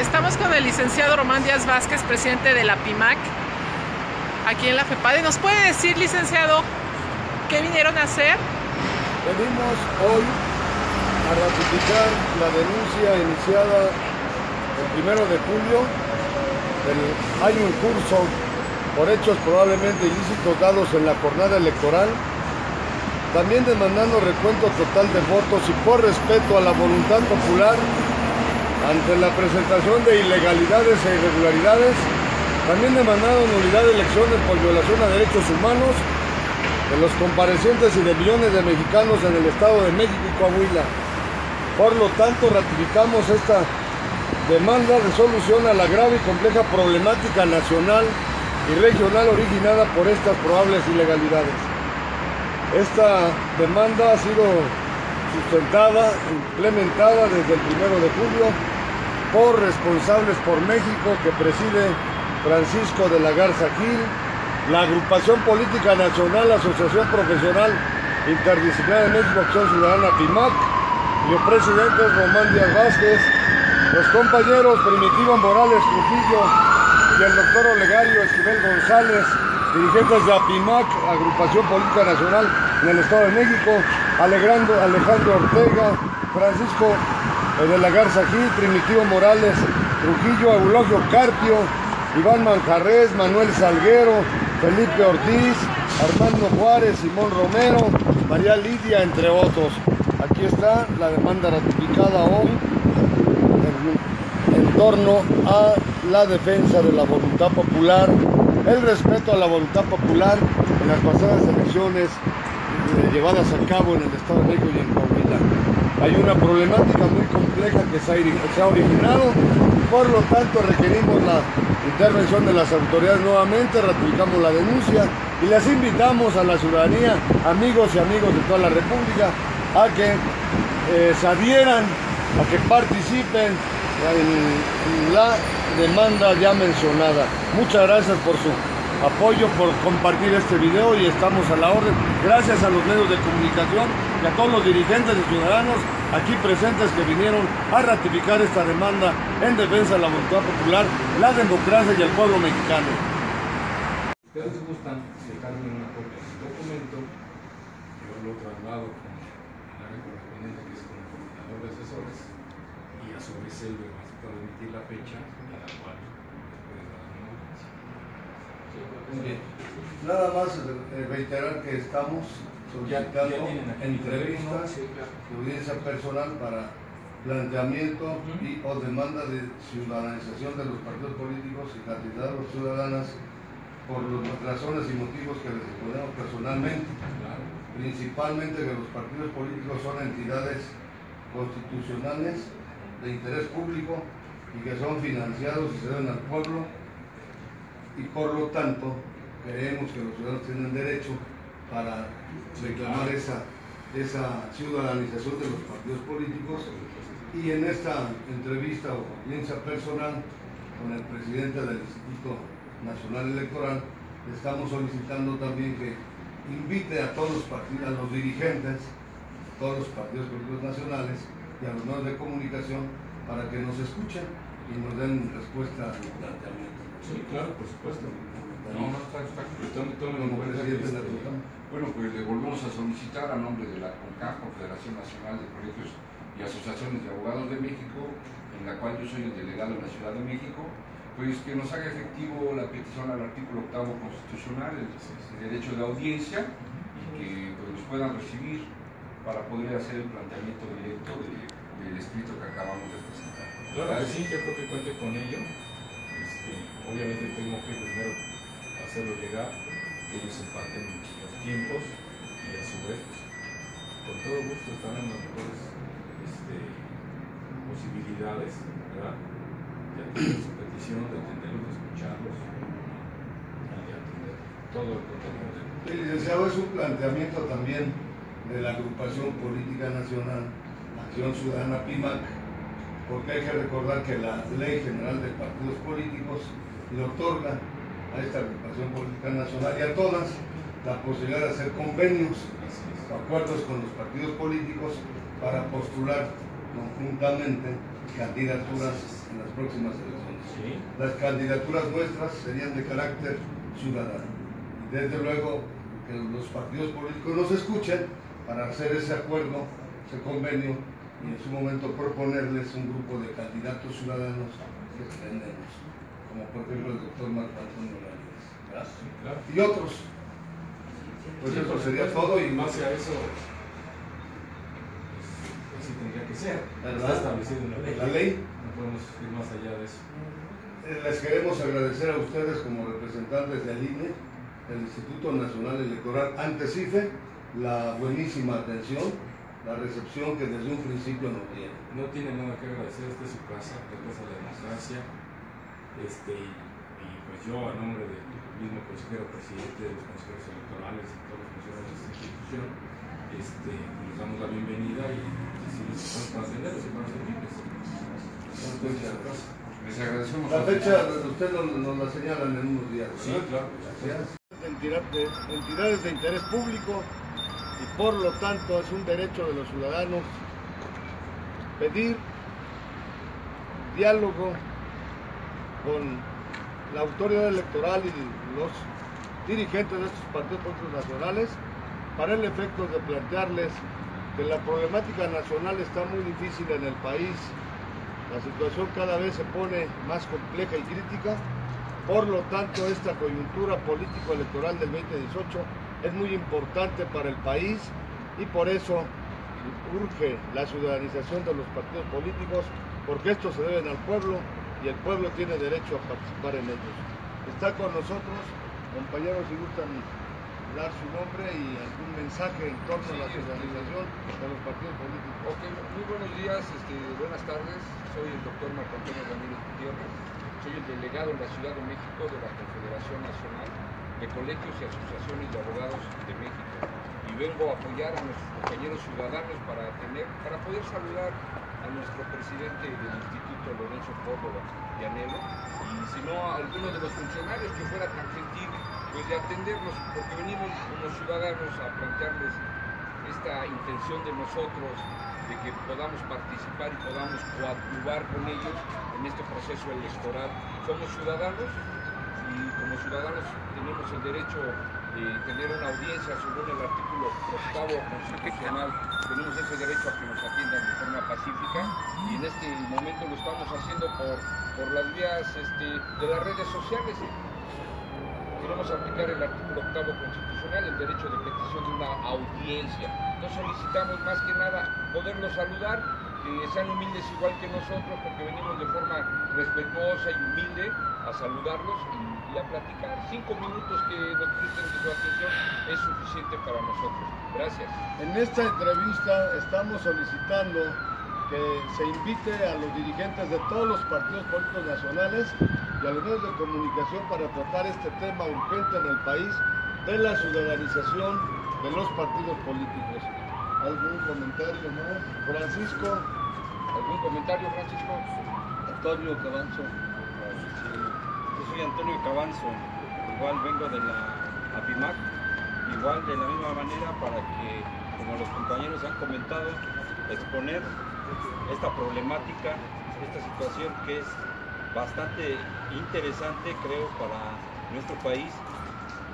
Estamos con el licenciado Román Díaz Vázquez, presidente de la PIMAC, aquí en la FEPADE. ¿Nos puede decir, licenciado, qué vinieron a hacer? Venimos hoy a ratificar la denuncia iniciada el primero de julio del año en curso por hechos probablemente ilícitos dados en la jornada electoral, también demandando recuento total de votos y por respeto a la voluntad popular ante la presentación de ilegalidades e irregularidades, también demandando nulidad de elecciones por violación a derechos humanos de los comparecientes y de millones de mexicanos en el Estado de México y Coahuila. Por lo tanto, ratificamos esta demanda de solución a la grave y compleja problemática nacional y regional originada por estas probables ilegalidades. Esta demanda ha sido sustentada, implementada desde el primero de julio por responsables por México que preside Francisco de la Garza Gil, la Agrupación Política Nacional, Asociación Profesional Interdisciplinaria de México, Acción Ciudadana PIMAC, y el presidente Román Díaz Vázquez, los compañeros Primitivo Morales Trujillo y el doctor Olegario Esquivel González, dirigentes de APIMAC, Agrupación Política Nacional en el Estado de México, Alejandro Ortega, Francisco de la Garza Gil, Primitivo Morales Trujillo, Eulogio Carpio, Iván Manjarres, Manuel Salguero, Felipe Ortiz, Armando Juárez, Simón Romero, María Lidia, entre otros. Aquí está la demanda ratificada hoy en, en torno a la defensa de la voluntad popular, el respeto a la voluntad popular en las pasadas elecciones eh, llevadas a cabo en el Estado de México y en Coahuila. Hay una problemática muy compleja que se ha, se ha originado, por lo tanto requerimos la intervención de las autoridades nuevamente, ratificamos la denuncia y les invitamos a la ciudadanía, amigos y amigos de toda la República, a que eh, se adhieran, a que participen en la demanda ya mencionada. Muchas gracias por su apoyo, por compartir este video y estamos a la orden. Gracias a los medios de comunicación y a todos los dirigentes y ciudadanos aquí presentes que vinieron a ratificar esta demanda en defensa de la voluntad popular, la democracia y el pueblo mexicano. Ustedes gustan dejarme una copia del documento, yo lo traslado con el área correspondiente que es con el coordinador de asesores y a su vez él me va a transmitir la fecha a la cual puede dar una audiencia. Muy bien. Nada más eh, reiterar que estamos solicitando entrevistas audiencia personal para planteamiento y o demanda de ciudadanización de los partidos políticos y candidatos ciudadanas por las razones y motivos que les exponemos personalmente, principalmente que los partidos políticos son entidades constitucionales de interés público y que son financiados y se deben al pueblo y por lo tanto creemos que los ciudadanos tienen derecho para reclamar esa, esa ciudadanización de los partidos políticos y en esta entrevista o audiencia personal con el presidente del Instituto Nacional Electoral le estamos solicitando también que invite a todos los partidos, a los dirigentes, a todos los partidos políticos nacionales y a los medios de comunicación para que nos escuchen y nos den respuesta a los planteamientos. Sí, claro, por supuesto. No, no, está, está, de la este. Bueno, pues le volvemos a solicitar a nombre de la CONCAF, Confederación Nacional de Colegios y Asociaciones de Abogados de México, en la cual yo soy el delegado en la Ciudad de México, pues que nos haga efectivo la petición al artículo octavo constitucional, el, el derecho de audiencia, y que pues, nos puedan recibir para poder hacer el planteamiento directo de- del escrito que acabamos de presentar. Claro que sí, yo creo que cuente con ello. Este, obviamente tengo que primero hacerlo llegar, que ellos empaten los tiempos y a su vez, con todo gusto están en las mejores este, posibilidades, ¿verdad? De atender su petición, de atenderlos, de escucharlos y de atender todo el contenido El licenciado es un planteamiento también de la agrupación política nacional Acción Ciudadana PIMAC, porque hay que recordar que la Ley General de Partidos Políticos le otorga a esta agrupación política nacional y a todas la posibilidad de hacer convenios o acuerdos con los partidos políticos para postular conjuntamente candidaturas en las próximas elecciones. Las candidaturas nuestras serían de carácter ciudadano. Y desde luego que los partidos políticos nos escuchen para hacer ese acuerdo, ese convenio y en su momento proponerles un grupo de candidatos ciudadanos que tenemos, como por ejemplo el doctor Marco Antonio Ramírez. Y otros. Pues eso sería todo y más a eso así tendría que ser. Está establecido en la ley. La ley. No podemos ir más allá de eso. Eh, les queremos agradecer a ustedes como representantes del INE, del Instituto Nacional Electoral, ante CIFE, la buenísima atención, la recepción que desde un principio nos dieron. No tiene nada que agradecer, esta es su casa, esta es la democracia. Este, y, y, pues yo, a nombre del mismo consejero presidente de los consejeros electorales y todos los funcionarios de esta institución, este, les damos la bienvenida y decirles que estamos para atenderlos y para servirles. Les agradecemos. La fecha, ustedes nos, nos la señalan en unos días. Sí, claro. Gracias. Entidades de interés público y por lo tanto es un derecho de los ciudadanos pedir diálogo con la autoridad electoral y los dirigentes de estos partidos políticos nacionales para el efecto de plantearles que la problemática nacional está muy difícil en el país, la situación cada vez se pone más compleja y crítica, por lo tanto esta coyuntura político-electoral del 2018 es muy importante para el país y por eso urge la ciudadanización de los partidos políticos porque estos se deben al pueblo y el pueblo tiene derecho a participar en ellos. Está con nosotros, compañeros, si gustan dar su nombre y algún mensaje en torno a la ciudadanización de los partidos políticos. Ok, muy buenos días, este, buenas tardes. Soy el doctor Marco Antonio Ramírez Gutiérrez. Soy el delegado en la Ciudad de México de la Confederación Nacional de Colegios y Asociaciones de Abogados de México. Y vengo a apoyar a nuestros compañeros ciudadanos para, tener, para poder saludar a nuestro presidente del Instituto Lorenzo Córdoba de Anhelo y si no a algunos de los funcionarios que fuera tan gentil pues de atendernos porque venimos como ciudadanos a plantearles esta intención de nosotros de que podamos participar y podamos coadyuvar con ellos en este proceso electoral. Somos ciudadanos y como ciudadanos tenemos el derecho de tener una audiencia según el artículo octavo constitucional, tenemos ese derecho a que nos atiendan de forma pacífica y en este momento lo estamos haciendo por, por las vías este, de las redes sociales. Queremos aplicar el artículo octavo constitucional, el derecho de petición de una audiencia. Nos solicitamos más que nada poderlos saludar, que sean humildes igual que nosotros, porque venimos de forma respetuosa y humilde a saludarlos y, y a platicar. Cinco minutos que nos presten de su atención es suficiente para nosotros. Gracias. En esta entrevista estamos solicitando que se invite a los dirigentes de todos los partidos políticos nacionales y a los medios de comunicación para tratar este tema urgente en el país de la ciudadanización de los partidos políticos. ¿Algún comentario más? Francisco, ¿Algún comentario, Francisco? Antonio Cabanzo. Yo soy Antonio Cabanzo, igual vengo de la APIMAC, igual de la misma manera para que, como los compañeros han comentado, exponer esta problemática, esta situación que es bastante interesante, creo, para nuestro país,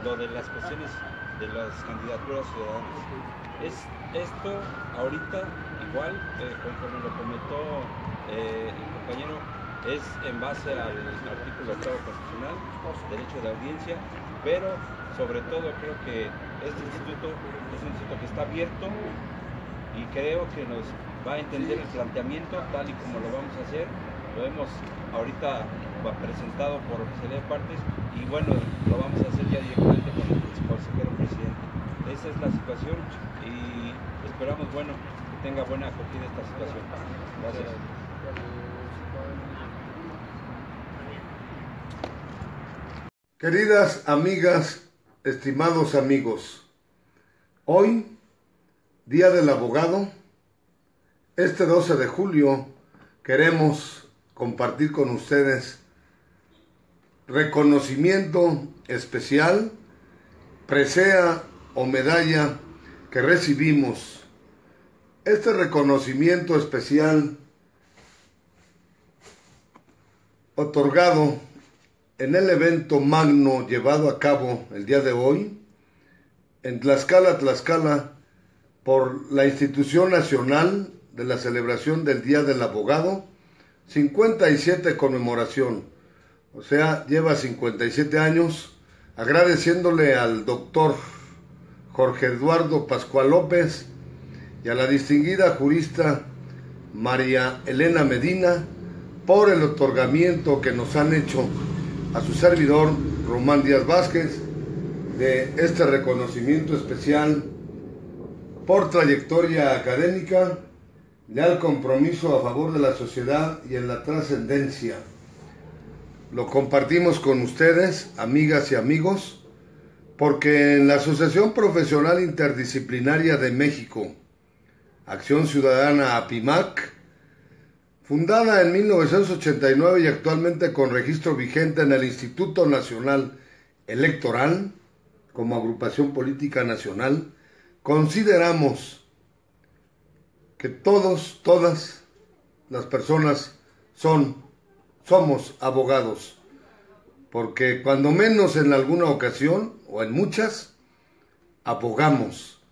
lo de las cuestiones de las candidaturas ciudadanas. Es esto ahorita igual, eh, conforme lo comentó eh, el compañero, es en base al artículo octavo constitucional, derecho de audiencia, pero sobre todo creo que este instituto es un instituto que está abierto y creo que nos va a entender el planteamiento tal y como lo vamos a hacer. Lo hemos ahorita presentado por oficialidad de partes y bueno, lo vamos a hacer ya directamente con el consejero presidente. Esa es la situación y esperamos, bueno, que tenga buena acogida esta situación. Gracias. Queridas amigas, estimados amigos, hoy, Día del Abogado, este 12 de julio, queremos compartir con ustedes reconocimiento especial, presea o medalla que recibimos. Este reconocimiento especial otorgado en el evento magno llevado a cabo el día de hoy en Tlaxcala, Tlaxcala, por la Institución Nacional de la celebración del Día del Abogado, 57 conmemoración, o sea, lleva 57 años, agradeciéndole al doctor Jorge Eduardo Pascual López y a la distinguida jurista María Elena Medina por el otorgamiento que nos han hecho a su servidor Román Díaz Vázquez de este reconocimiento especial por trayectoria académica, al compromiso a favor de la sociedad y en la trascendencia. Lo compartimos con ustedes, amigas y amigos, porque en la Asociación Profesional Interdisciplinaria de México, Acción Ciudadana APIMAC, fundada en 1989 y actualmente con registro vigente en el Instituto Nacional Electoral, como agrupación política nacional, consideramos que todos, todas las personas son, somos abogados, porque cuando menos en alguna ocasión, o en muchas, abogamos,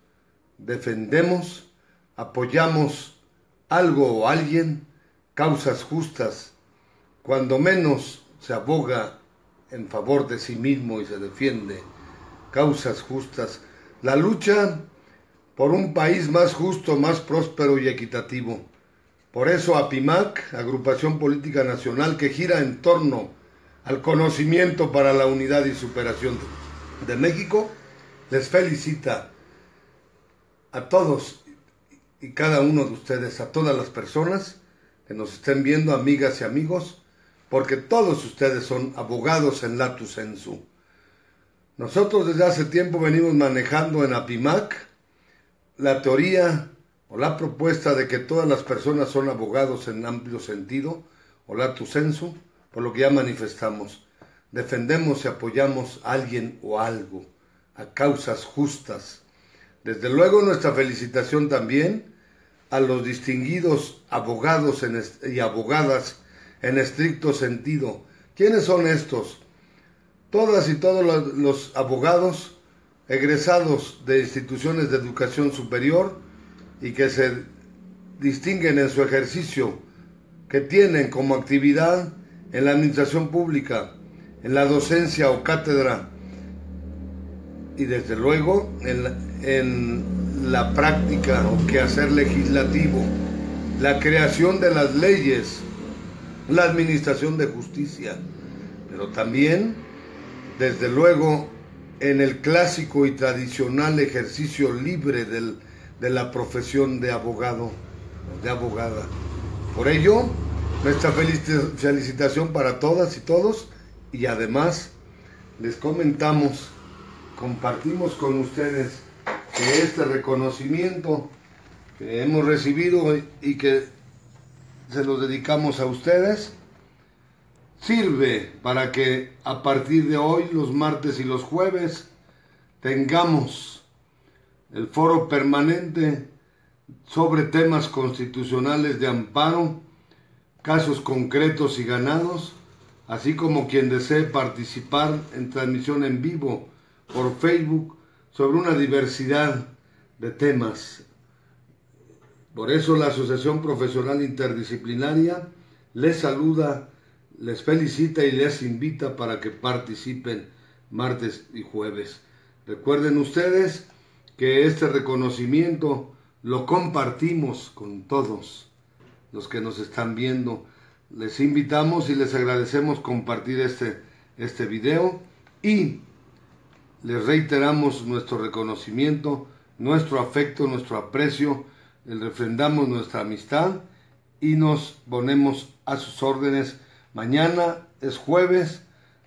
defendemos, apoyamos algo o alguien, causas justas, cuando menos se aboga en favor de sí mismo y se defiende causas justas, la lucha por un país más justo, más próspero y equitativo. Por eso APIMAC, Agrupación Política Nacional que gira en torno al conocimiento para la unidad y superación de México, les felicita a todos y cada uno de ustedes, a todas las personas que nos estén viendo, amigas y amigos, porque todos ustedes son abogados en latu sensu. Nosotros desde hace tiempo venimos manejando en APIMAC la teoría o la propuesta de que todas las personas son abogados en amplio sentido, o tu sensu, por lo que ya manifestamos. Defendemos y apoyamos a alguien o algo, a causas justas. Desde luego nuestra felicitación también a los distinguidos abogados y abogadas en estricto sentido. ¿Quiénes son estos? todas y todos los, abogados egresados de instituciones de educación superior y que se distinguen en su ejercicio, que tienen como actividad en la administración pública, en la docencia o cátedra y desde luego en, en la práctica o quehacer legislativo, la creación de las leyes, la administración de justicia, pero también desde luego en el clásico y tradicional ejercicio libre de la profesión de abogado, de abogada. Por ello, nuestra felicitación para todas y todos y además les comentamos, compartimos con ustedes que este reconocimiento que hemos recibido y que se lo dedicamos a ustedes, sirve para que a partir de hoy, los martes y los jueves, tengamos el foro permanente sobre temas constitucionales de amparo, casos concretos y ganados, así como quien desee participar en transmisión en vivo por Facebook sobre una diversidad de temas. Por eso la Asociación Profesional Interdisciplinaria les saluda les felicita y les invita para que participen martes y jueves. Recuerden ustedes que este reconocimiento lo compartimos con todos los que nos están viendo. Les invitamos y les agradecemos compartir este, este video y les reiteramos nuestro reconocimiento, nuestro afecto, nuestro aprecio, les refrendamos nuestra amistad y nos ponemos a sus órdenes Mañana es jueves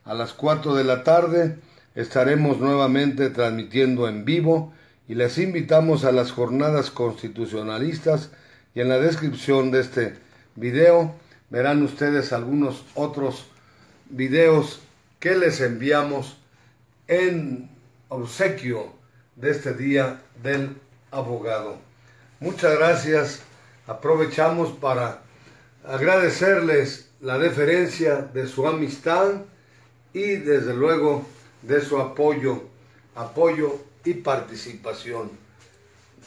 a las 4 de la tarde. Estaremos nuevamente transmitiendo en vivo y les invitamos a las jornadas constitucionalistas y en la descripción de este video verán ustedes algunos otros videos que les enviamos en obsequio de este día del abogado. Muchas gracias. Aprovechamos para agradecerles la deferencia de su amistad y desde luego de su apoyo, apoyo y participación.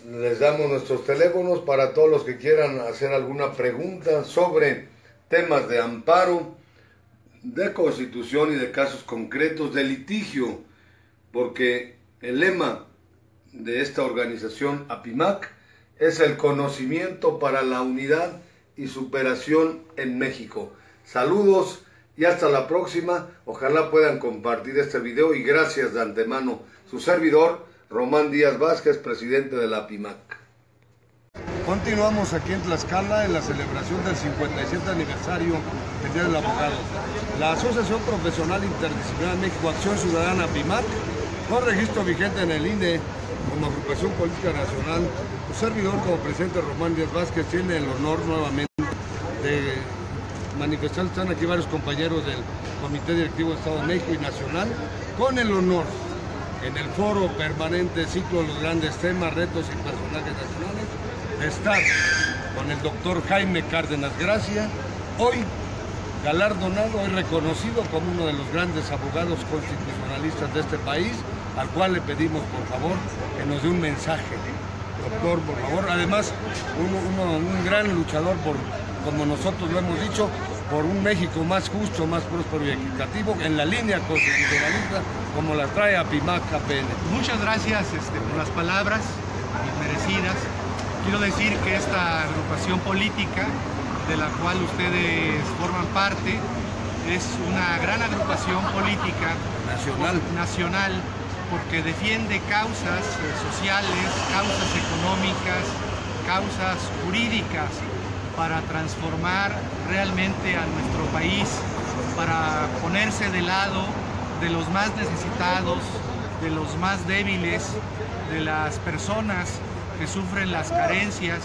Les damos nuestros teléfonos para todos los que quieran hacer alguna pregunta sobre temas de amparo, de constitución y de casos concretos, de litigio, porque el lema de esta organización APIMAC es el conocimiento para la unidad y superación en México. Saludos y hasta la próxima. Ojalá puedan compartir este video y gracias de antemano. Su servidor, Román Díaz Vázquez, presidente de la PIMAC. Continuamos aquí en Tlaxcala en la celebración del 57 aniversario del Día del Abogado. La Asociación Profesional Interdisciplinar México Acción Ciudadana PIMAC, con registro vigente en el INE como agrupación política nacional, su servidor como presidente Román Díaz Vázquez tiene el honor nuevamente de manifestar, están aquí varios compañeros del Comité Directivo de Estado México y Nacional, con el honor en el foro permanente ciclo de los grandes temas, retos y personajes nacionales, de estar con el doctor Jaime Cárdenas Gracia, hoy galardonado y reconocido como uno de los grandes abogados constitucionalistas de este país, al cual le pedimos por favor que nos dé un mensaje. Doctor, por favor, además un, un gran luchador por, como nosotros lo hemos dicho, por un México más justo, más próspero y equitativo en la línea constitucionalista como la trae a PIMAC KPN. Muchas gracias este, por las palabras merecidas. Quiero decir que esta agrupación política de la cual ustedes forman parte es una gran agrupación política nacional, nacional porque defiende causas eh, sociales, causas económicas, causas jurídicas para transformar realmente a nuestro país, para ponerse de lado de los más necesitados, de los más débiles, de las personas que sufren las carencias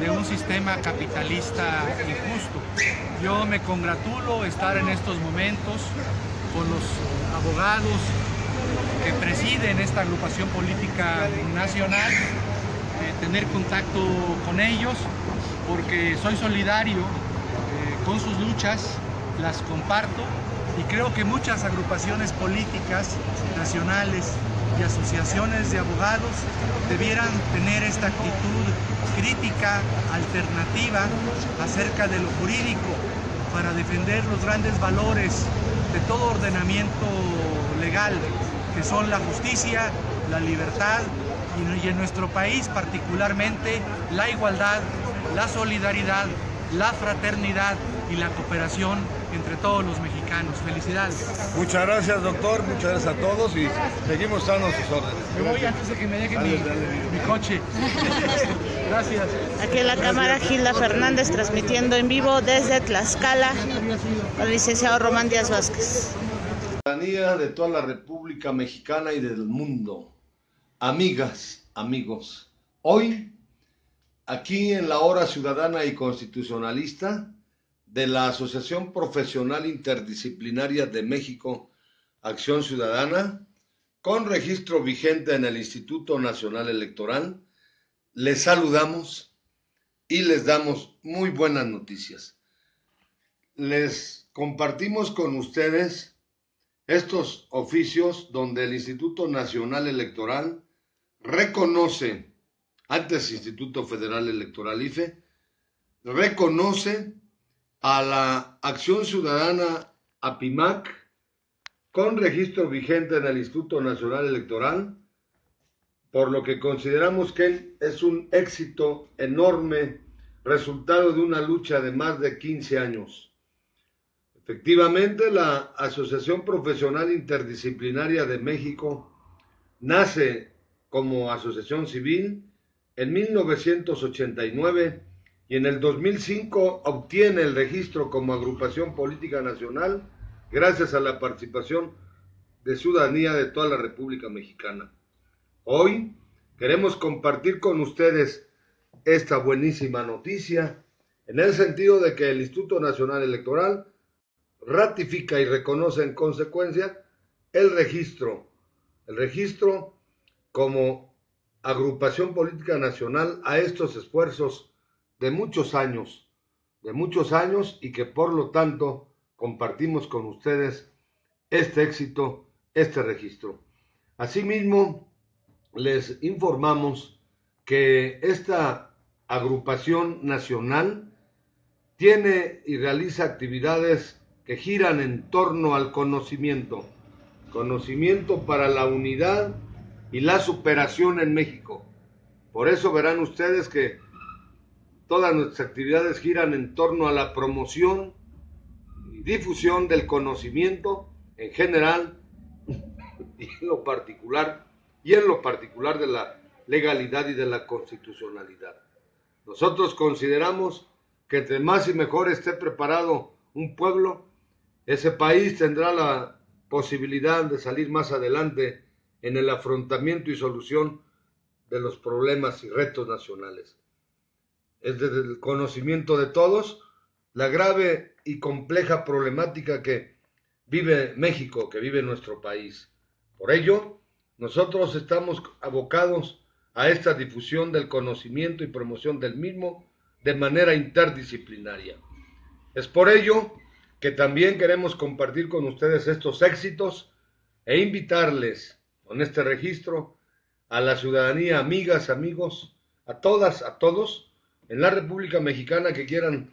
de un sistema capitalista injusto. Yo me congratulo estar en estos momentos con los abogados que presiden esta agrupación política nacional, eh, tener contacto con ellos, porque soy solidario eh, con sus luchas, las comparto y creo que muchas agrupaciones políticas nacionales y asociaciones de abogados debieran tener esta actitud crítica, alternativa acerca de lo jurídico para defender los grandes valores de todo ordenamiento legal que son la justicia, la libertad y en nuestro país particularmente la igualdad, la solidaridad, la fraternidad y la cooperación entre todos los mexicanos. Felicidades. Muchas gracias, doctor. Muchas gracias a todos y seguimos dando sus órdenes. Me voy antes de que me deje mi, mi, coche. gracias. Aquí en la cámara Gilda Fernández transmitiendo en vivo desde Tlaxcala con el licenciado Román Díaz Vázquez de toda la República Mexicana y del mundo. Amigas, amigos, hoy, aquí en la hora ciudadana y constitucionalista de la Asociación Profesional Interdisciplinaria de México, Acción Ciudadana, con registro vigente en el Instituto Nacional Electoral, les saludamos y les damos muy buenas noticias. Les compartimos con ustedes estos oficios donde el Instituto Nacional Electoral reconoce, antes Instituto Federal Electoral IFE, reconoce a la Acción Ciudadana APIMAC con registro vigente en el Instituto Nacional Electoral, por lo que consideramos que es un éxito enorme, resultado de una lucha de más de 15 años Efectivamente, la Asociación Profesional Interdisciplinaria de México nace como asociación civil en 1989 y en el 2005 obtiene el registro como agrupación política nacional gracias a la participación de ciudadanía de toda la República Mexicana. Hoy queremos compartir con ustedes esta buenísima noticia en el sentido de que el Instituto Nacional Electoral ratifica y reconoce en consecuencia el registro, el registro como agrupación política nacional a estos esfuerzos de muchos años, de muchos años y que por lo tanto compartimos con ustedes este éxito, este registro. Asimismo, les informamos que esta agrupación nacional tiene y realiza actividades que giran en torno al conocimiento, conocimiento para la unidad y la superación en México. Por eso verán ustedes que todas nuestras actividades giran en torno a la promoción y difusión del conocimiento en general y en lo particular y en lo particular de la legalidad y de la constitucionalidad. Nosotros consideramos que entre más y mejor esté preparado un pueblo, ese país tendrá la posibilidad de salir más adelante en el afrontamiento y solución de los problemas y retos nacionales. Es desde el conocimiento de todos la grave y compleja problemática que vive México, que vive nuestro país. Por ello, nosotros estamos abocados a esta difusión del conocimiento y promoción del mismo de manera interdisciplinaria. Es por ello que también queremos compartir con ustedes estos éxitos e invitarles con este registro a la ciudadanía, amigas, amigos, a todas, a todos, en la República Mexicana que quieran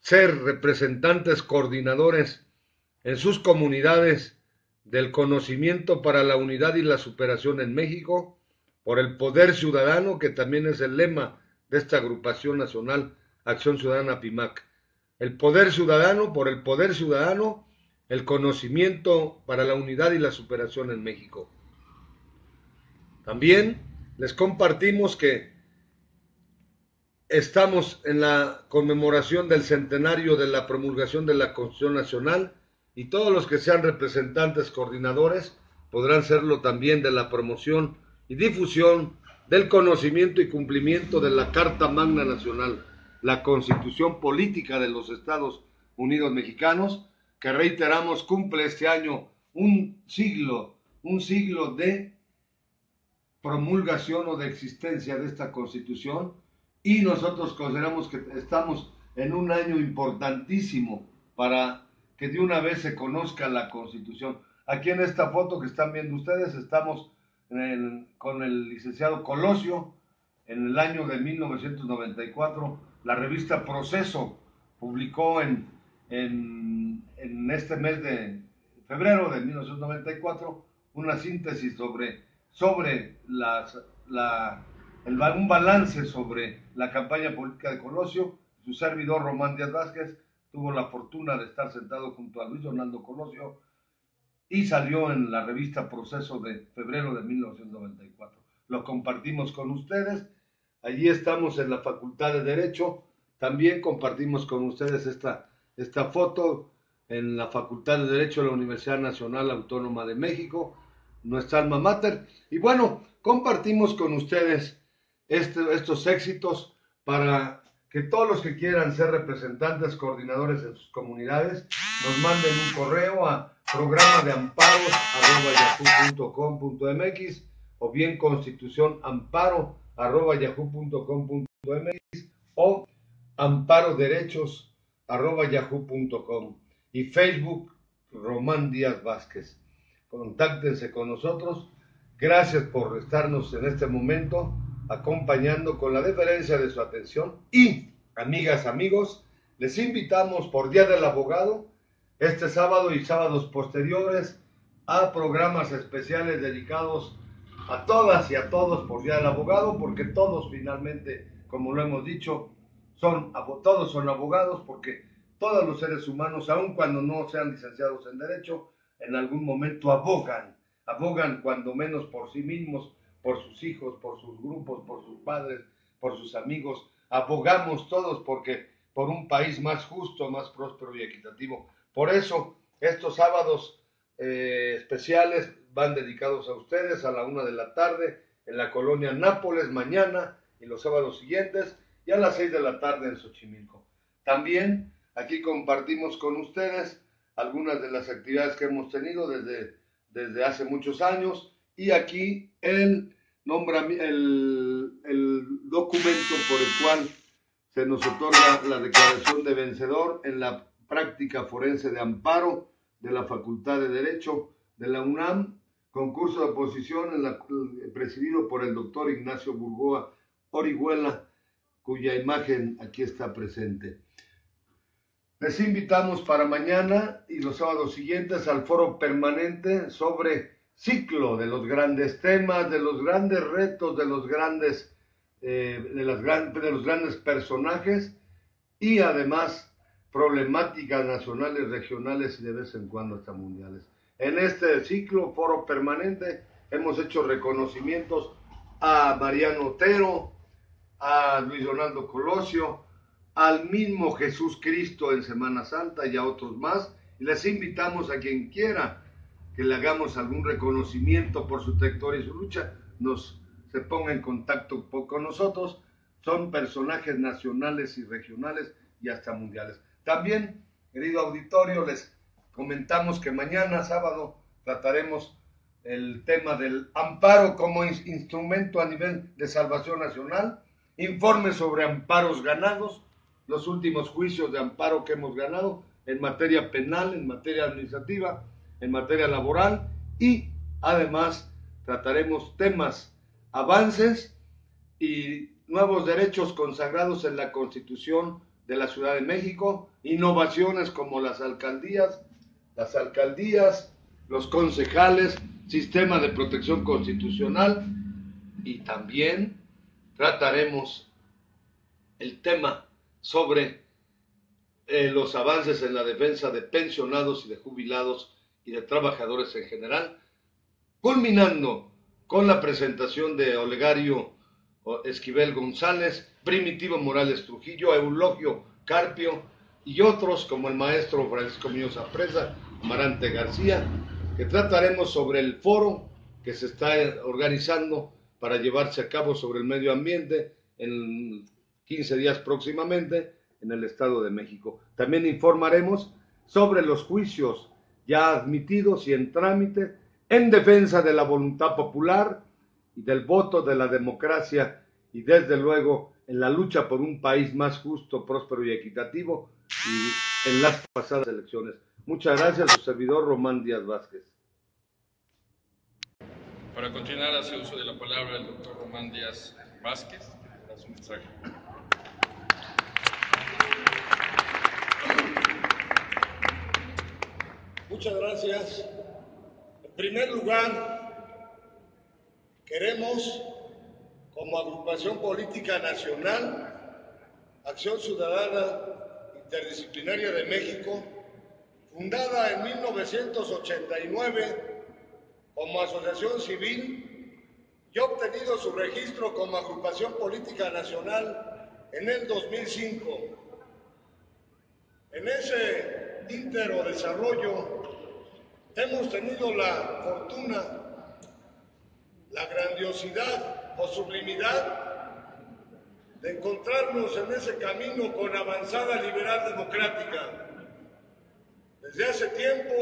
ser representantes, coordinadores en sus comunidades del conocimiento para la unidad y la superación en México, por el poder ciudadano, que también es el lema de esta agrupación nacional Acción Ciudadana PIMAC. El poder ciudadano, por el poder ciudadano, el conocimiento para la unidad y la superación en México. También les compartimos que estamos en la conmemoración del centenario de la promulgación de la Constitución Nacional y todos los que sean representantes coordinadores podrán serlo también de la promoción y difusión del conocimiento y cumplimiento de la Carta Magna Nacional, la Constitución Política de los Estados Unidos Mexicanos, que reiteramos cumple este año un siglo, un siglo de promulgación o de existencia de esta constitución y nosotros consideramos que estamos en un año importantísimo para que de una vez se conozca la constitución. Aquí en esta foto que están viendo ustedes estamos con el licenciado Colosio en el año de 1994. La revista Proceso publicó en, en, este mes de febrero de 1994 una síntesis sobre sobre las, la, el, un balance sobre la campaña política de Colosio. Su servidor Román Díaz Vázquez tuvo la fortuna de estar sentado junto a Luis Donaldo Colosio y salió en la revista Proceso de febrero de 1994. Lo compartimos con ustedes. Allí estamos en la Facultad de Derecho. También compartimos con ustedes esta, esta foto en la Facultad de Derecho de la Universidad Nacional Autónoma de México nuestra alma mater. Y bueno, compartimos con ustedes este, estos éxitos para que todos los que quieran ser representantes, coordinadores en sus comunidades, nos manden un correo a programa de amparos o bien constitución amparo yahoo.com.mx o amparo derechos yahoo.com y Facebook Román Díaz Vázquez contáctense con nosotros. Gracias por estarnos en este momento acompañando con la deferencia de su atención y, amigas, amigos, les invitamos por Día del Abogado este sábado y sábados posteriores a programas especiales dedicados a todas y a todos por Día del Abogado, porque todos finalmente, como lo hemos dicho, son, todos son abogados, porque todos los seres humanos, aun cuando no sean licenciados en Derecho, en algún momento abogan, abogan cuando menos por sí mismos, por sus hijos, por sus grupos, por sus padres, por sus amigos. Abogamos todos porque por un país más justo, más próspero y equitativo. Por eso estos sábados eh, especiales van dedicados a ustedes a la una de la tarde en la colonia Nápoles mañana y los sábados siguientes y a las seis de la tarde en Xochimilco. También aquí compartimos con ustedes algunas de las actividades que hemos tenido desde, desde hace muchos años y aquí el el, el documento por el cual se nos otorga la declaración de vencedor en la práctica forense de amparo de la Facultad de Derecho de la UNAM, concurso de oposición presidido por el doctor Ignacio Burgoa Orihuela, cuya imagen aquí está presente. Les invitamos para mañana y los sábados siguientes al foro permanente sobre ciclo de los grandes temas, de los grandes retos, de los grandes, eh, de, de los grandes personajes y además problemáticas nacionales, regionales y de vez en cuando hasta mundiales. En este ciclo, foro permanente, hemos hecho reconocimientos a Mariano Otero, a Luis Donaldo Colosio, al mismo Jesús Cristo en Semana Santa y a otros más. Y les invitamos a quien quiera que le hagamos algún reconocimiento por su trayectoria y su lucha, nos se ponga en contacto con nosotros. Son personajes nacionales y regionales y hasta mundiales. También, querido auditorio, les comentamos que mañana, sábado, trataremos el tema del amparo como instrumento a nivel de salvación nacional, informes sobre amparos ganados, los últimos juicios de amparo que hemos ganado en materia penal, en materia administrativa, en materia laboral y además trataremos temas, avances y nuevos derechos consagrados en la Constitución de la Ciudad de México, innovaciones como las alcaldías, las alcaldías, los concejales, sistema de protección constitucional y también trataremos el tema sobre eh, los avances en la defensa de pensionados y de jubilados y de trabajadores en general, culminando con la presentación de Olegario Esquivel González, Primitivo Morales Trujillo, Eulogio Carpio y otros como el maestro Francisco Muñoz Presa, Amarante García, que trataremos sobre el foro que se está organizando para llevarse a cabo sobre el medio ambiente en 15 días próximamente en el Estado de México. También informaremos sobre los juicios ya admitidos y en trámite en defensa de la voluntad popular y del voto de la democracia y desde luego en la lucha por un país más justo, próspero y equitativo y en las pasadas elecciones. Muchas gracias, su servidor Román Díaz Vázquez. Para continuar, hace uso de la palabra el doctor Román Díaz Vázquez. Su mensaje. Muchas gracias. En primer lugar, Queremos, como agrupación política nacional, Acción Ciudadana Interdisciplinaria de México, fundada en 1989 como asociación civil y obtenido su registro como agrupación política nacional en el 2005. En ese íntero desarrollo hemos tenido la fortuna la grandiosidad o sublimidad de encontrarnos en ese camino con avanzada liberal democrática. Desde hace tiempo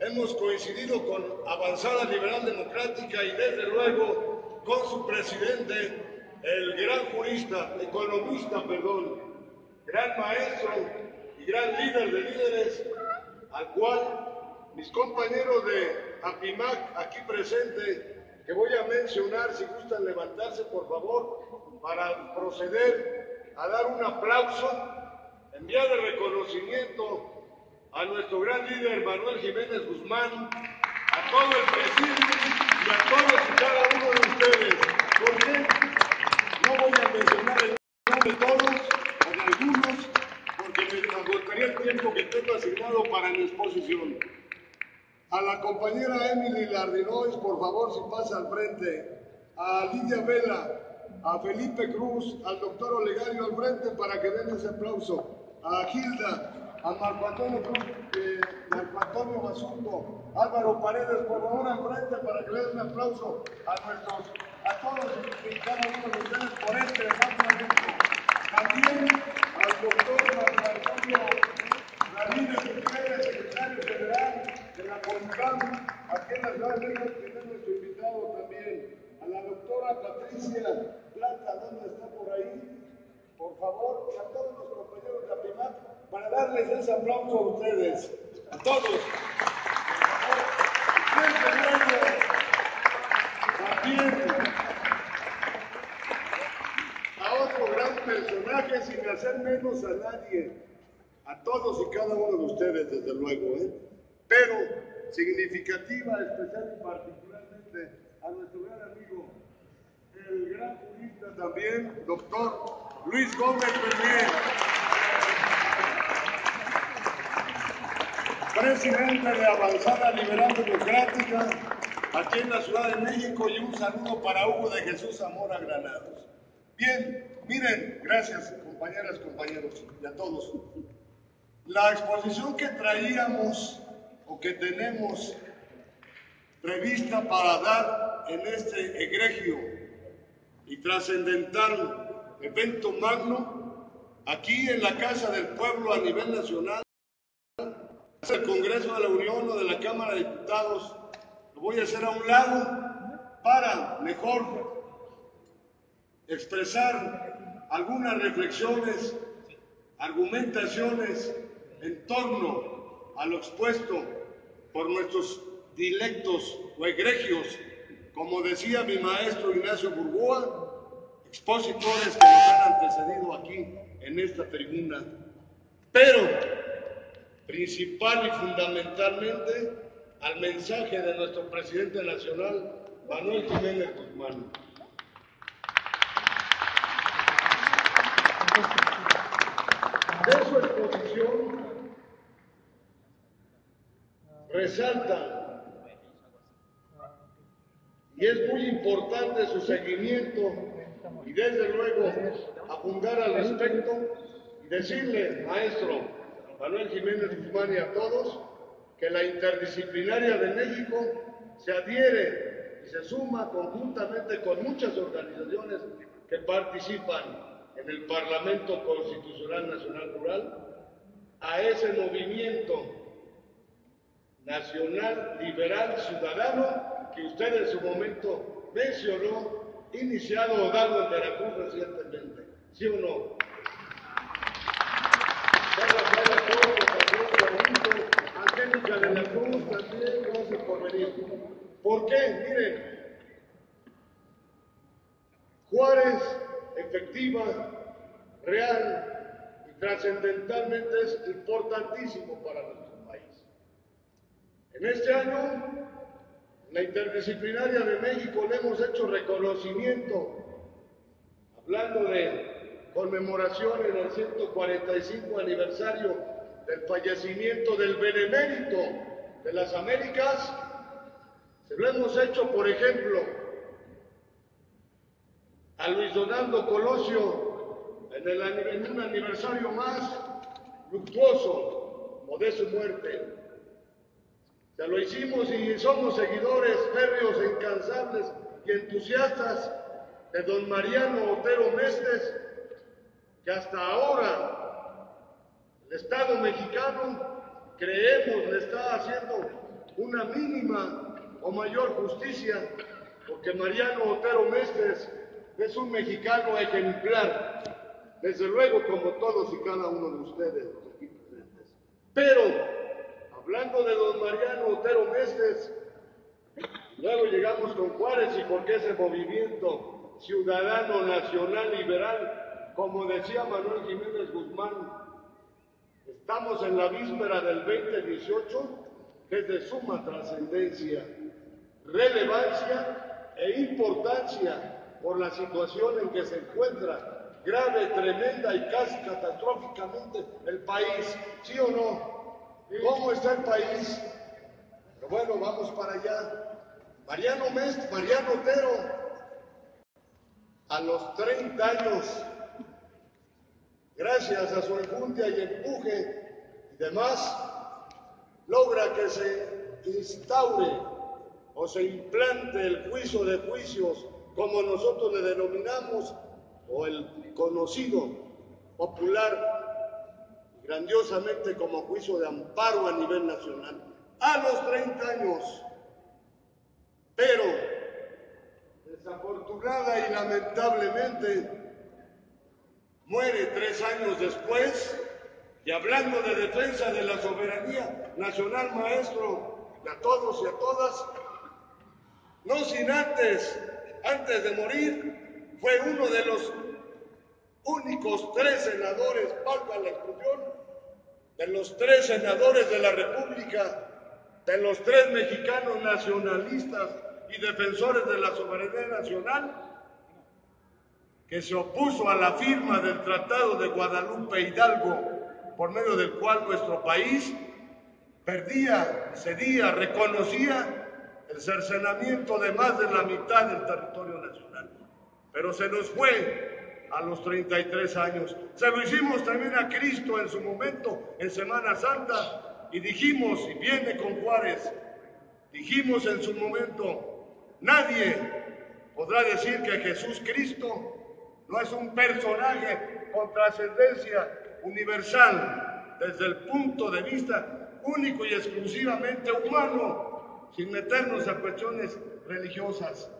hemos coincidido con avanzada liberal democrática y desde luego con su presidente, el gran jurista, economista, perdón, gran maestro y gran líder de líderes, al cual mis compañeros de APIMAC aquí presentes que voy a mencionar, si gustan levantarse por favor, para proceder a dar un aplauso en vía de reconocimiento a nuestro gran líder Manuel Jiménez Guzmán, a todo el presidio y a todos y cada uno de ustedes. ¿Por qué? No voy a mencionar el nombre de todos o de algunos, porque me agotaría el tiempo que tengo asignado para mi exposición. A la compañera Emily Lardinois, por favor, si pasa al frente. A Lidia Vela, a Felipe Cruz, al doctor Olegario al frente para que den ese aplauso. A Gilda, a Marco Antonio eh, Basunto, Álvaro Paredes, por favor, al frente para que den un aplauso a nuestros, a todos cada uno de ustedes por este gran También al doctor Marco Antonio Ramírez secretario general de la CONCAM, aquí en la ciudad de es nuestro invitado también, a la por favor, y a todos los compañeros de la PIMAC, para darles ese aplauso a ustedes, a todos. También a otro gran personaje sin hacer menos a nadie, a todos y cada uno de ustedes, desde luego, ¿eh? pero significativa, especial y particularmente a nuestro gran amigo, el gran jurista también, doctor Luis Gómez Bernier. Presidente de Avanzada Liberal Democrática, aquí en la Ciudad de México, y un saludo para Hugo de Jesús Zamora Granados. Bien, miren, gracias compañeras, compañeros y a todos. La exposición que traíamos o que tenemos prevista para dar en este egregio y trascendental evento magno, aquí en la Casa del Pueblo a nivel nacional, el Congreso de la Unión o de la Cámara de Diputados, lo voy a hacer a un lado para mejor expresar algunas reflexiones, argumentaciones en torno a lo expuesto por nuestros dilectos o egregios, como decía mi maestro Ignacio Burgoa, expositores que nos han antecedido aquí en esta tribuna. Pero, principal y fundamentalmente, al mensaje de nuestro presidente nacional, Manuel Jiménez Guzmán. De su exposición resalta y es muy importante su seguimiento y desde luego abundar al respecto y decirle, maestro Manuel Jiménez Guzmán y a todos, que la interdisciplinaria de México se adhiere y se suma conjuntamente con muchas organizaciones que participan en el Parlamento Constitucional Nacional Rural a ese movimiento nacional liberal ciudadano que usted en su momento mencionó, iniciado o dado en Veracruz recientemente. ¿Sí o no? La Cruz también, venir. ¿Por qué? Miren, Juárez efectiva, real y trascendentalmente es importantísimo para nuestro país. En este año, la interdisciplinaria de México le hemos hecho reconocimiento, hablando de conmemoración en el 145 aniversario del fallecimiento del benemérito de las Américas, se lo hemos hecho, por ejemplo, a Luis Donaldo Colosio en, el, un aniversario más luctuoso o de su muerte. Se lo hicimos y somos seguidores férreos e incansables y entusiastas de don Mariano Otero Mestes, que hasta ahora el Estado mexicano creemos le está haciendo una mínima o mayor justicia, porque Mariano Otero Mestes es un mexicano ejemplar, desde luego como todos y cada uno de ustedes, los aquí presentes. Pero, hablando de don Mariano Otero Mestes, luego llegamos con Juárez y porque ese movimiento ciudadano nacional liberal, como decía Manuel Jiménez Guzmán, estamos en la víspera del 2018, que es de suma trascendencia, relevancia e importancia por la situación en que se encuentra grave, tremenda y casi catastróficamente el país, ¿sí o no? ¿Cómo está el país? Pero bueno, vamos para allá. Mariano Mest, Mariano Otero, a los 30 años, gracias a su enjundia y empuje y demás, logra que se instaure o se implante el juicio de juicios como nosotros le denominamos, o el conocido popular grandiosamente como juicio de amparo a nivel nacional, a los 30 años. Pero, desafortunada y lamentablemente, muere tres años después y hablando de defensa de la soberanía nacional, maestro, a todos y a todas, no sin antes, antes de morir, fue uno de los únicos tres senadores, valga la exclusión, de los tres senadores de la República, de los tres mexicanos nacionalistas y defensores de la soberanía nacional, que se opuso a la firma del Tratado de Guadalupe Hidalgo, por medio del cual nuestro país perdía, cedía, reconocía el cercenamiento de más de la mitad del territorio nacional. Pero se nos fue a los 33 años. Se lo hicimos también a Cristo en su momento, en Semana Santa, y dijimos, y viene con Juárez, dijimos en su momento, nadie podrá decir que Jesús Cristo no es un personaje con trascendencia universal desde el punto de vista único y exclusivamente humano, sin meternos a cuestiones religiosas.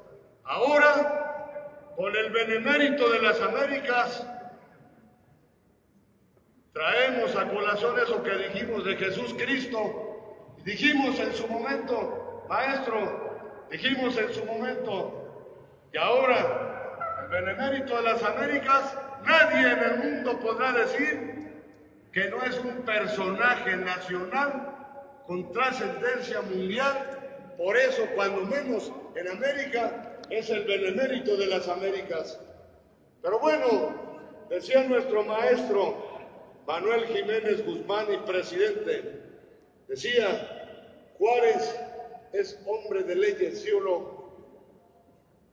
Ahora, con el benemérito de las Américas, traemos a colación eso que dijimos de Jesús Cristo. Dijimos en su momento, Maestro, dijimos en su momento, y ahora, el benemérito de las Américas, nadie en el mundo podrá decir que no es un personaje nacional con trascendencia mundial, por eso cuando menos en América es el benemérito de las Américas. Pero bueno, decía nuestro maestro Manuel Jiménez Guzmán y presidente, decía, Juárez es hombre de leyes, sí o no.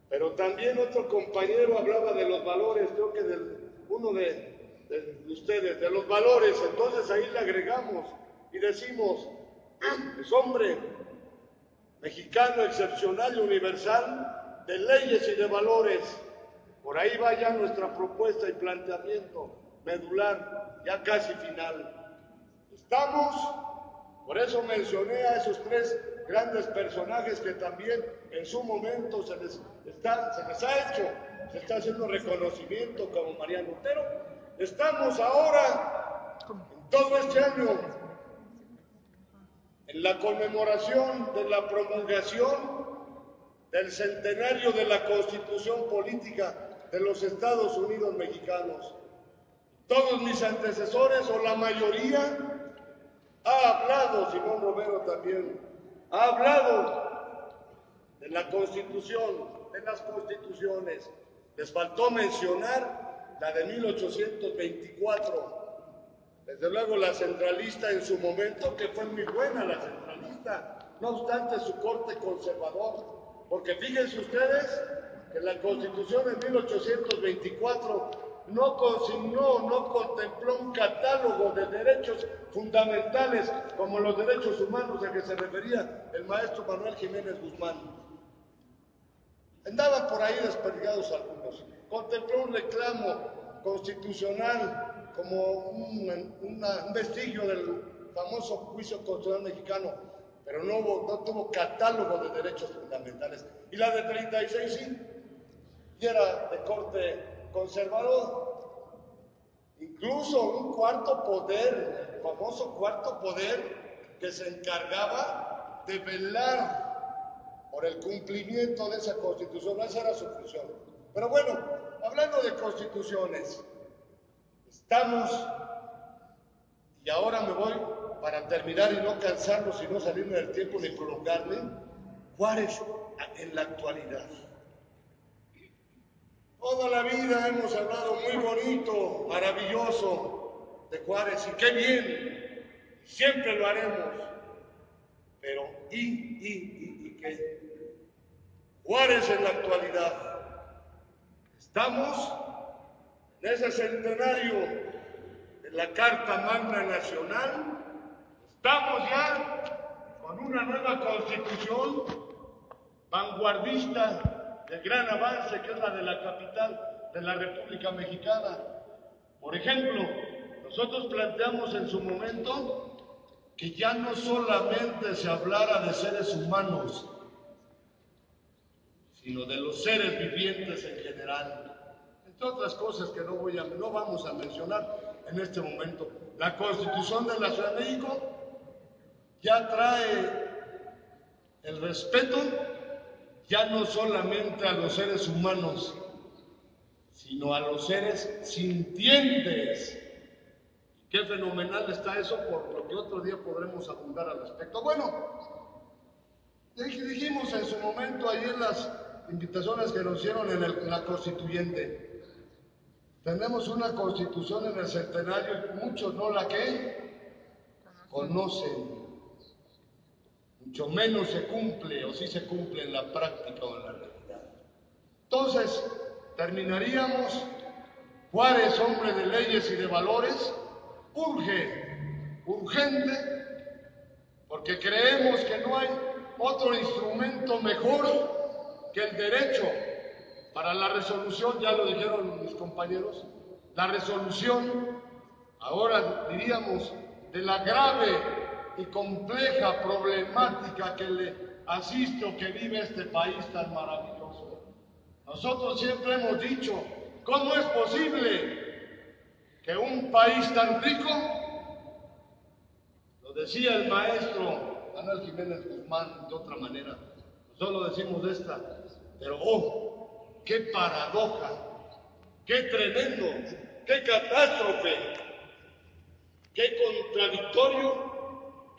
Pero también otro compañero hablaba de los valores, creo que del, uno de, de ustedes, de los valores, entonces ahí le agregamos y decimos, es hombre mexicano excepcional y universal de leyes y de valores. Por ahí va ya nuestra propuesta y planteamiento medular, ya casi final. Estamos, por eso mencioné a esos tres grandes personajes que también en su momento se les, está, se les ha hecho, se está haciendo reconocimiento como Mariano Lutero. Estamos ahora, en todo este año, en la conmemoración de la promulgación del centenario de la Constitución Política de los Estados Unidos Mexicanos. Todos mis antecesores, o la mayoría, ha hablado, Simón Romero también, ha hablado de la Constitución, de las constituciones. Les faltó mencionar la de 1824 desde luego la centralista en su momento, que fue muy buena la centralista, no obstante su corte conservador, porque fíjense ustedes que la constitución de 1824 no consignó, no contempló un catálogo de derechos fundamentales como los derechos humanos a que se refería el maestro Manuel Jiménez Guzmán. Andaban por ahí desperdigados algunos. Contempló un reclamo constitucional como un, vestigio del famoso juicio constitucional mexicano, pero no, tuvo catálogo de derechos fundamentales. Y la de 36 sí, y era de corte conservador. Incluso un cuarto poder, el famoso cuarto poder, que se encargaba de velar por el cumplimiento de esa constitución, esa era su función. Pero bueno, hablando de constituciones, Estamos, y ahora me voy para terminar y no cansarnos y no salirme del tiempo ni prolongarme, Juárez en la actualidad. Toda la vida hemos hablado muy bonito, maravilloso de Juárez y qué bien, siempre lo haremos. Pero, ¿y, y, y, qué? Juárez en la actualidad. Estamos en ese centenario de la Carta Magna Nacional, estamos ya con una nueva constitución vanguardista de gran avance, que es la de la capital de la República Mexicana. Por ejemplo, nosotros planteamos en su momento que ya no solamente se hablara de seres humanos, sino de los seres vivientes en general entre otras cosas que no, voy a, no vamos a mencionar en este momento. La Constitución de la Ciudad de México ya trae el respeto ya no solamente a los seres humanos, sino a los seres sintientes. Qué fenomenal está eso, por lo que otro día podremos abundar al respecto. Bueno, dijimos en su momento ahí en las invitaciones que nos hicieron en, la constituyente, tenemos una constitución en el centenario muchos no la que conocen, mucho menos se cumple o si se cumple en la práctica o en la realidad. Entonces, terminaríamos, Juárez, hombre de leyes y de valores, urge, urgente, porque creemos que no hay otro instrumento mejor que el derecho para la resolución, ya lo dijeron mis compañeros, la resolución, ahora diríamos, de la grave y compleja problemática que le asiste o que vive este país tan maravilloso. Nosotros siempre hemos dicho, ¿cómo es posible que un país tan rico, lo decía el maestro Manuel Jiménez Guzmán de otra manera, solo decimos de esta, pero oh, qué paradoja, qué tremendo, qué catástrofe, qué contradictorio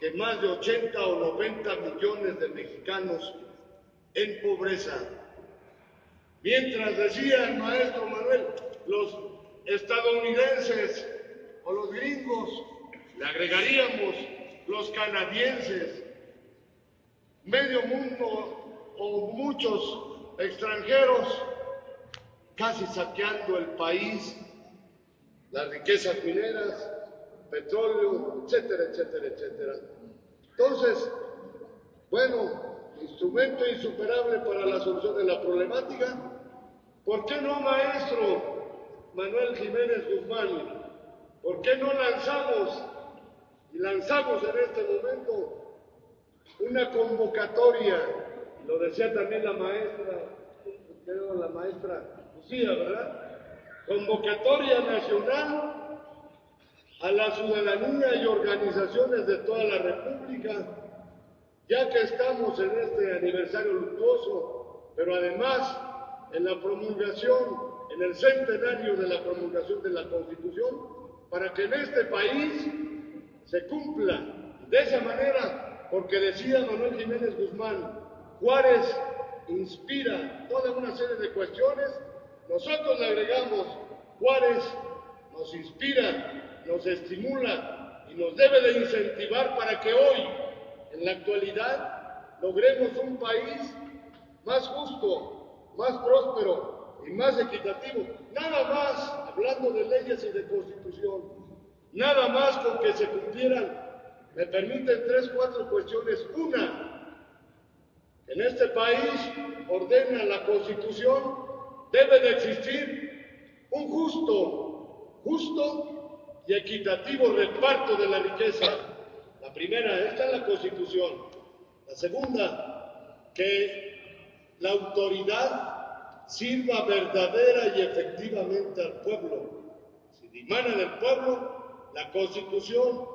que más de 80 o 90 millones de mexicanos en pobreza. Mientras decía el maestro Manuel, los estadounidenses o los gringos, le agregaríamos los canadienses, medio mundo o muchos extranjeros casi saqueando el país, las riquezas mineras, petróleo, etcétera, etcétera, etcétera. Entonces, bueno, instrumento insuperable para la solución de la problemática, ¿Por qué no, maestro Manuel Jiménez Guzmán? ¿Por qué no lanzamos y lanzamos en este momento una convocatoria? Lo decía también la maestra, creo la maestra Lucía, ¿verdad? Convocatoria nacional a la ciudadanía y organizaciones de toda la República, ya que estamos en este aniversario luctuoso, pero además en la promulgación, en el centenario de la promulgación de la Constitución, para que en este país se cumpla de esa manera, porque decía Manuel Jiménez Guzmán, Juárez inspira toda una serie de cuestiones, nosotros le agregamos, Juárez nos inspira, nos estimula y nos debe de incentivar para que hoy, en la actualidad, logremos un país más justo, más próspero y más equitativo. Nada más, hablando de leyes y de constitución, nada más con que se cumplieran, me permiten tres, cuatro cuestiones. Una, en este país ordena la constitución, debe de existir un justo, justo y equitativo reparto de la riqueza. La primera, esta es la constitución. La segunda, que la autoridad sirva verdadera y efectivamente al pueblo. Si dimana del pueblo, la Constitución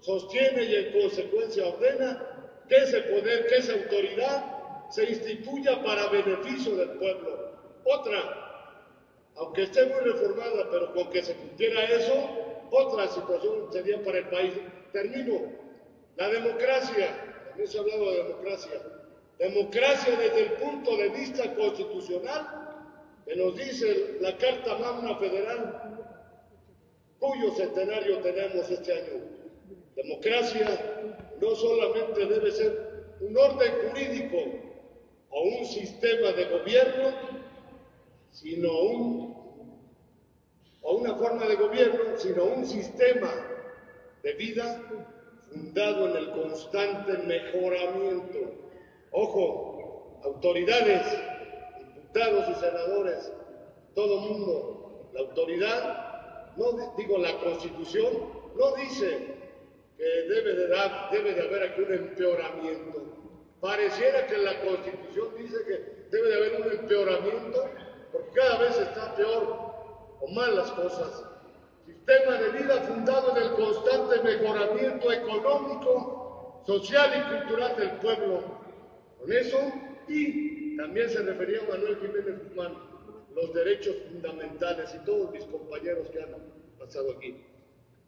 sostiene y en consecuencia ordena que ese poder, que esa autoridad se instituya para beneficio del pueblo. Otra, aunque esté muy reformada, pero con que se cumpliera eso, otra situación sería para el país. Termino. La democracia, también se ha hablado de democracia. Democracia desde el punto de vista constitucional, que nos dice la Carta Magna Federal, cuyo centenario tenemos este año. Democracia no solamente debe ser un orden jurídico o un sistema de gobierno, sino un, o una forma de gobierno, sino un sistema de vida fundado en el constante mejoramiento Ojo, autoridades, diputados y senadores, todo mundo, la autoridad, no digo la constitución, no dice que debe de, debe de haber aquí un empeoramiento. Pareciera que la constitución dice que debe de haber un empeoramiento, porque cada vez está peor o malas cosas. Sistema de vida fundado en el constante mejoramiento económico, social y cultural del pueblo. Con eso, y también se refería a Manuel Jiménez Guzmán, los derechos fundamentales y todos mis compañeros que han pasado aquí.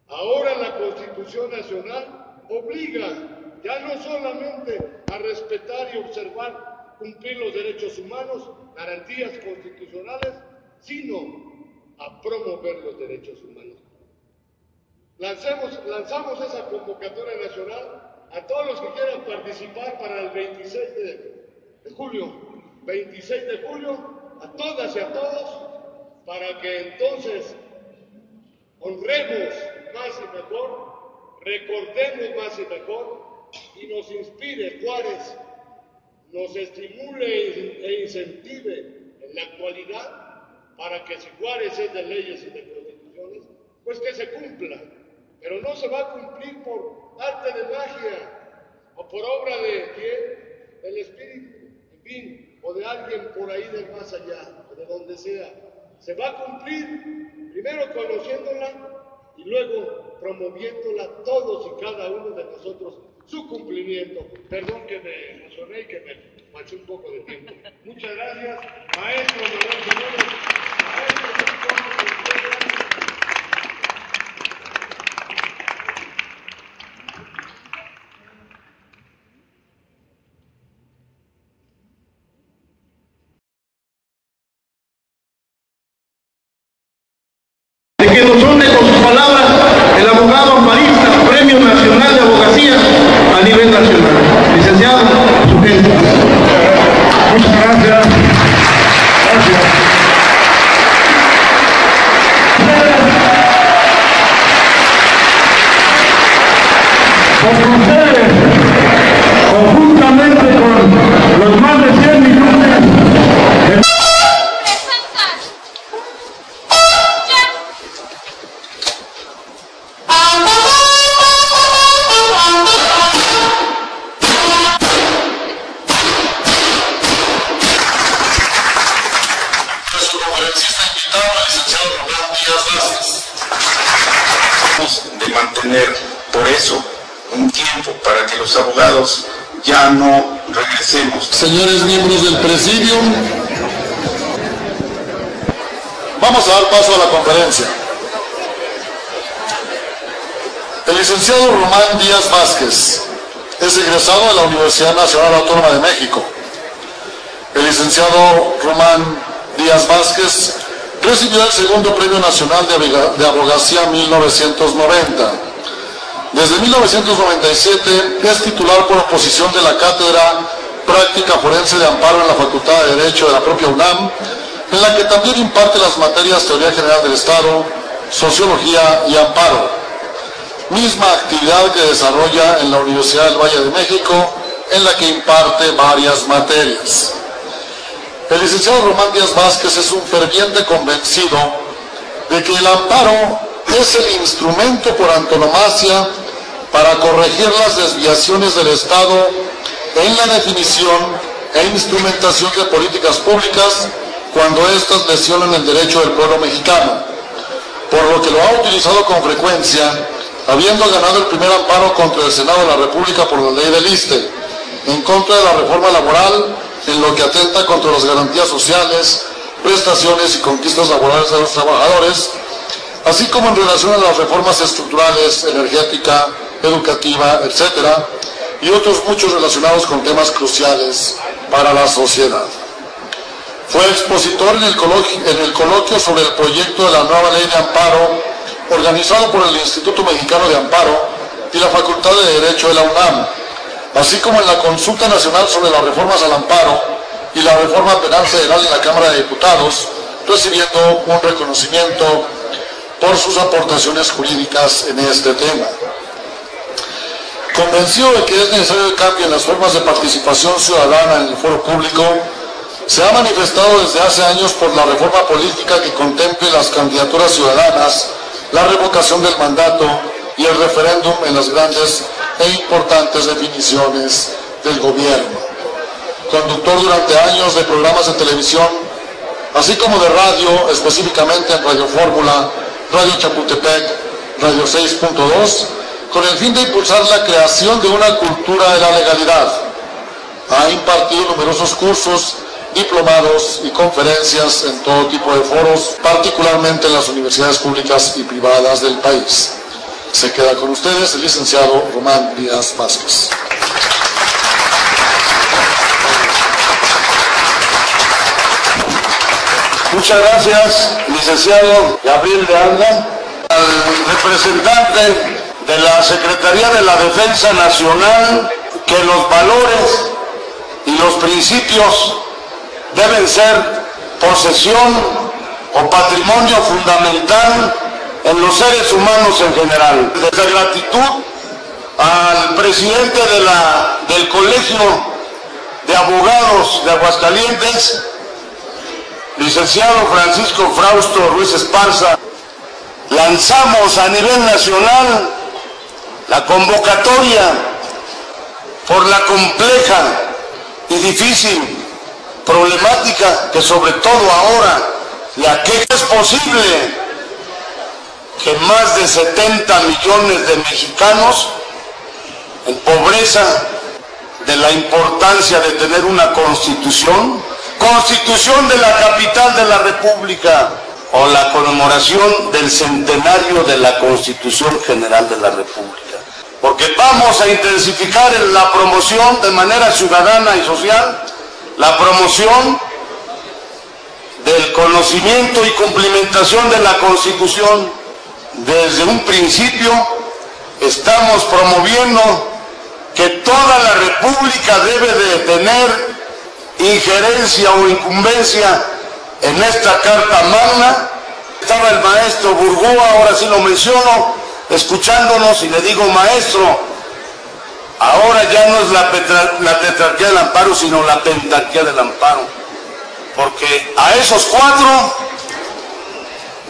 Ahora la Constitución Nacional obliga ya no solamente a respetar y observar, cumplir los derechos humanos, garantías constitucionales, sino a promover los derechos humanos. Lancemos, lanzamos esa convocatoria nacional a todos los que quieran participar para el 26 de, de julio. 26 de julio, a todas y a todos, para que entonces honremos más y mejor, recordemos más y mejor y nos inspire Juárez, nos estimule e incentive en la actualidad para que si Juárez es de leyes y de constituciones, pues que se cumpla. Pero no se va a cumplir por arte de magia o por obra de quién, del Espíritu, en fin, o de alguien por ahí del más allá, o de donde sea. Se va a cumplir primero conociéndola y luego promoviéndola todos y cada uno de nosotros su cumplimiento. Perdón que me emocioné y que me maché un poco de tiempo. Muchas gracias, maestros, señores, señores Díaz Vázquez es egresado de la Universidad Nacional Autónoma de México. El licenciado Román Díaz Vázquez recibió el segundo Premio Nacional de Abogacía 1990. Desde 1997 es titular por oposición de la cátedra práctica forense de amparo en la Facultad de Derecho de la propia UNAM, en la que también imparte las materias Teoría General del Estado, Sociología y Amparo. Misma actividad que desarrolla en la Universidad del Valle de México, en la que imparte varias materias. El licenciado Román Díaz Vázquez es un ferviente convencido de que el amparo es el instrumento por antonomasia para corregir las desviaciones del Estado en la definición e instrumentación de políticas públicas cuando éstas lesionan el derecho del pueblo mexicano, por lo que lo ha utilizado con frecuencia, habiendo ganado el primer amparo contra el Senado de la República por la ley del ISTE, en contra de la reforma laboral, en lo que atenta contra las garantías sociales, prestaciones y conquistas laborales de los trabajadores, así como en relación a las reformas estructurales, energética, educativa, etcétera, y otros muchos relacionados con temas cruciales para la sociedad. Fue expositor en el, coloquio, sobre el proyecto de la nueva ley de amparo organizado por el Instituto Mexicano de Amparo y la Facultad de Derecho de la UNAM, así como en la consulta nacional sobre las reformas al amparo y la reforma penal federal en la Cámara de Diputados, recibiendo un reconocimiento por sus aportaciones jurídicas en este tema. Convencido de que es necesario el cambio en las formas de participación ciudadana en el foro público, se ha manifestado desde hace años por la reforma política que contemple las candidaturas ciudadanas, la revocación del mandato y el referéndum en las grandes e importantes definiciones del gobierno. Conductor durante años de programas de televisión, así como de radio, específicamente en Radio Fórmula, Radio Chapultepec, Radio 6.2, con el fin de impulsar la creación de una cultura de la legalidad. Ha impartido numerosos cursos, diplomados y conferencias en todo tipo de foros, particularmente en las universidades públicas y privadas del país. Se queda con ustedes el licenciado Román Díaz Vázquez. Muchas gracias, licenciado Gabriel de Anda, al representante de la Secretaría de la Defensa Nacional, que los valores y los principios deben ser posesión o patrimonio fundamental en los seres humanos en general. Desde gratitud al presidente del Colegio de Abogados de Aguascalientes, licenciado Francisco Frausto Ruiz Esparza, lanzamos a nivel nacional la convocatoria por la compleja y difícil problemática que sobre todo ahora la que es posible que más de 70 millones de mexicanos en pobreza de la importancia de tener una constitución, constitución de la capital de la República o la conmemoración del centenario de la Constitución General de la República. Porque vamos a intensificar en la promoción de manera ciudadana y social, la promoción del conocimiento y cumplimentación de la Constitución desde un principio estamos promoviendo que toda la República debe de tener injerencia o incumbencia en esta Carta Magna. Estaba el maestro Burgoa, ahora sí lo menciono, escuchándonos y le digo, maestro, ahora ya no es la, la tetrarquía del amparo, sino la pentarquía del amparo. Porque a esos cuatro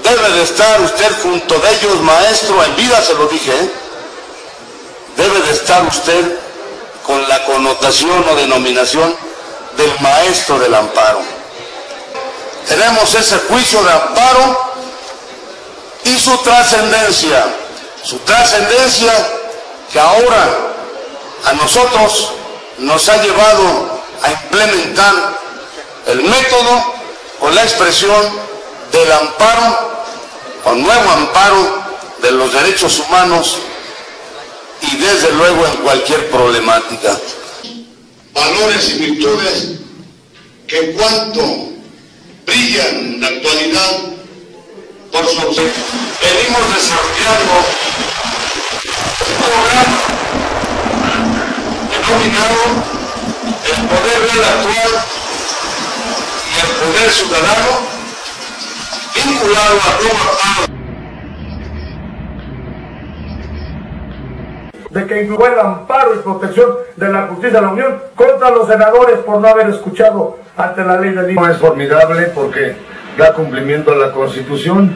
Debe de estar usted junto de ellos, maestro, en vida se lo dije, ¿eh? debe de estar usted con la connotación o denominación del maestro del amparo. Tenemos ese juicio de amparo y su trascendencia, su trascendencia que ahora a nosotros nos ha llevado a implementar el método o la expresión del amparo o nuevo amparo de los derechos humanos y desde luego en cualquier problemática. Valores y virtudes que cuanto brillan en la actualidad por su. Venimos desarrollando un programa el poder real actual y el poder ciudadano vinculado a de que incluyó el amparo y protección de la justicia de la Unión contra los senadores por no haber escuchado ante la ley del No es formidable porque da cumplimiento a la Constitución.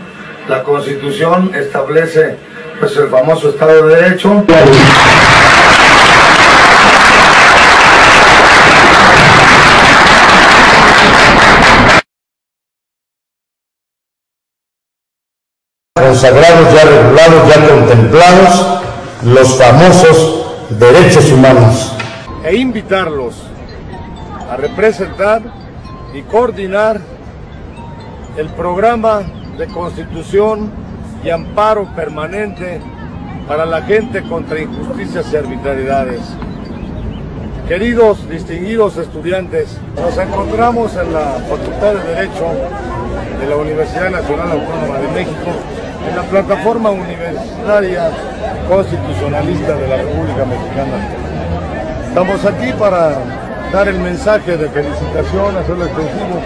La Constitución establece pues el famoso Estado de Derecho. Consagrados, ya regulados, ya contemplados, los famosos derechos humanos. E invitarlos a representar y coordinar el programa de constitución y amparo permanente para la gente contra injusticias y arbitrariedades. Queridos distinguidos estudiantes, nos encontramos en la Facultad de Derecho de la Universidad Nacional Autónoma de México en la plataforma universitaria constitucionalista de la República Mexicana. Estamos aquí para dar el mensaje de felicitación, hacerlo extensivo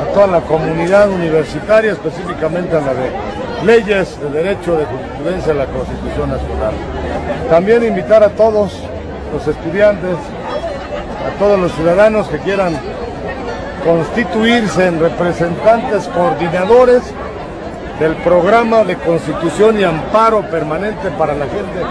a toda la comunidad universitaria, específicamente a la de leyes de derecho de jurisprudencia de la Constitución Nacional. También invitar a todos los estudiantes, a todos los ciudadanos que quieran constituirse en representantes coordinadores del programa de constitución y amparo permanente para la gente.